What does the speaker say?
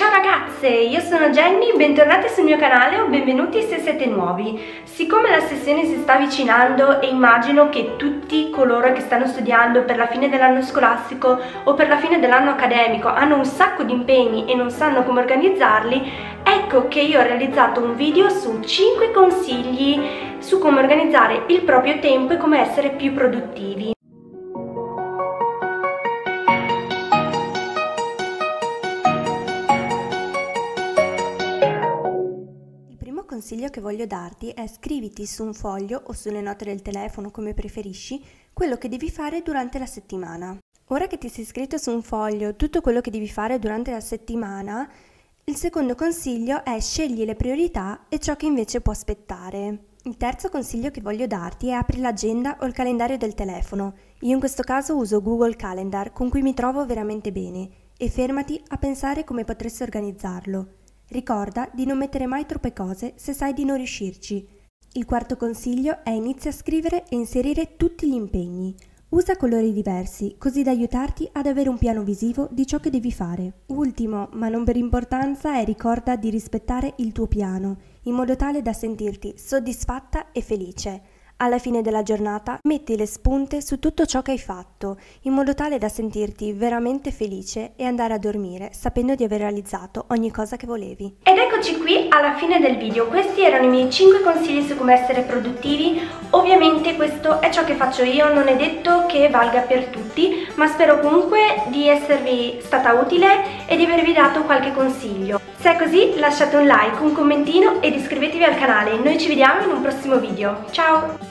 ciao ragazze, io sono Jenny, bentornate sul mio canale o benvenuti se siete nuovi. Siccome la sessione si sta avvicinando e immagino che tutti coloro che stanno studiando per la fine dell'anno scolastico o per la fine dell'anno accademico hanno un sacco di impegni e non sanno come organizzarli, ecco che io ho realizzato un video su 5 consigli su come organizzare il proprio tempo e come essere più produttivi. Consiglio che voglio darti è scriviti su un foglio o sulle note del telefono, come preferisci, quello che devi fare durante la settimana. Ora che ti sei scritto su un foglio tutto quello che devi fare durante la settimana, il secondo consiglio è scegli le priorità e ciò che invece può aspettare. Il terzo consiglio che voglio darti è apri l'agenda o il calendario del telefono. Io in questo caso uso Google Calendar con cui mi trovo veramente bene e fermati a pensare come potresti organizzarlo. Ricorda di non mettere mai troppe cose se sai di non riuscirci. Il quarto consiglio è inizia a scrivere e inserire tutti gli impegni. Usa colori diversi, così da aiutarti ad avere un piano visivo di ciò che devi fare. Ultimo, ma non per importanza, è ricorda di rispettare il tuo piano, in modo tale da sentirti soddisfatta e felice. Alla fine della giornata metti le spunte su tutto ciò che hai fatto, in modo tale da sentirti veramente felice e andare a dormire sapendo di aver realizzato ogni cosa che volevi. Ed eccoci qui alla fine del video, questi erano i miei 5 consigli su come essere produttivi, ovviamente questo è ciò che faccio io, non è detto che valga per tutti, ma spero comunque di esservi stata utile e di avervi dato qualche consiglio. Se è così lasciate un like, un commentino ed iscrivetevi al canale, noi ci vediamo in un prossimo video, ciao!